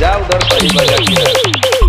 जा उधर सही बजा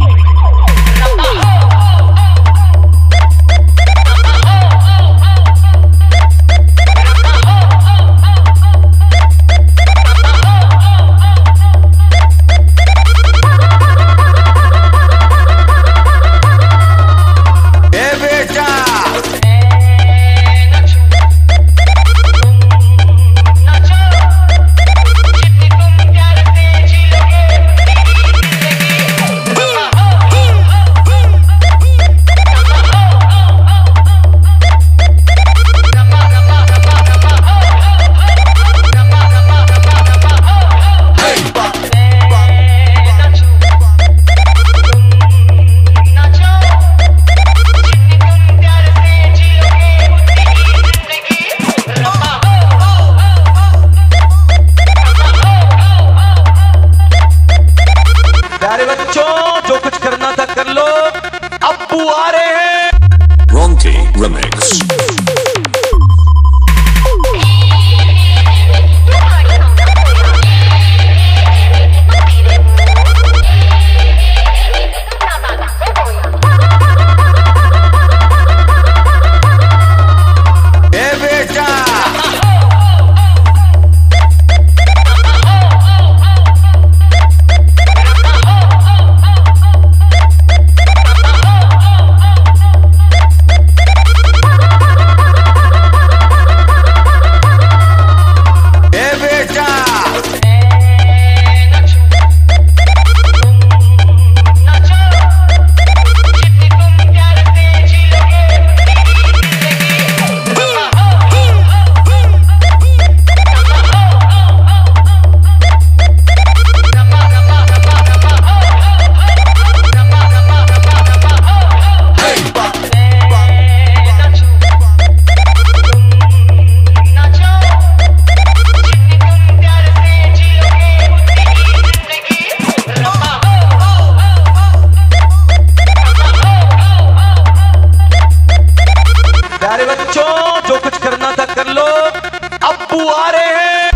आ रहे हैं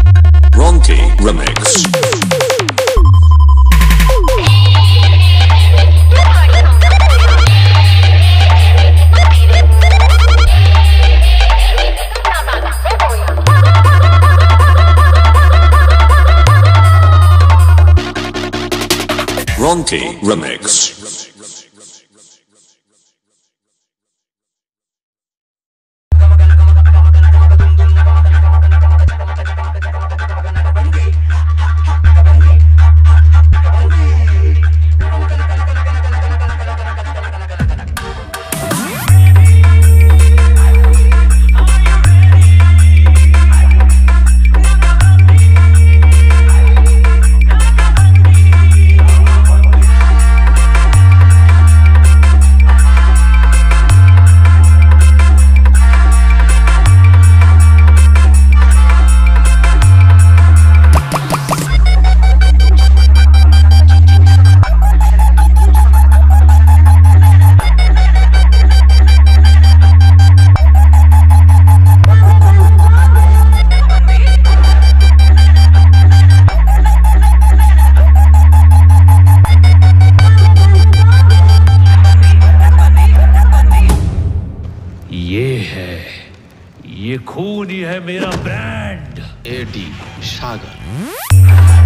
Ronty Remix. Ronty Remix. ये खून ही है मेरा ब्रांड एडी सागर।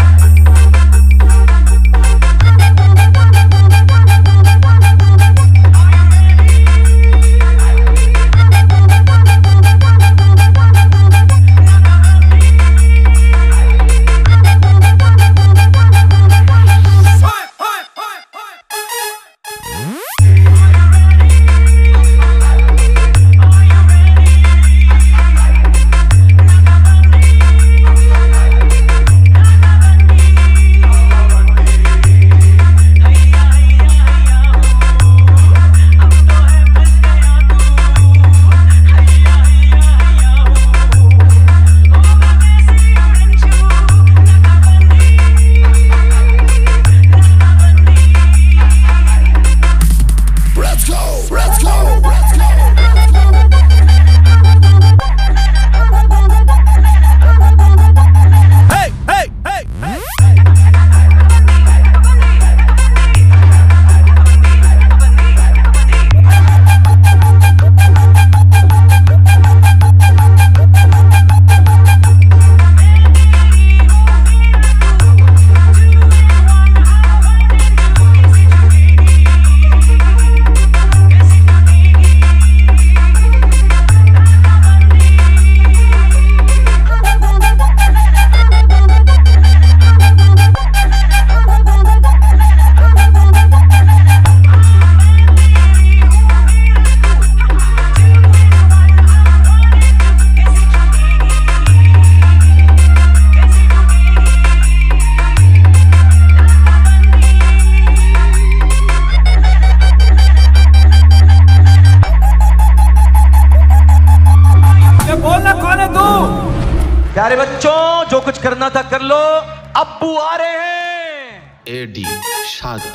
प्यारे बच्चों जो कुछ करना था कर लो। अबू आ रहे हैं। एडी शागर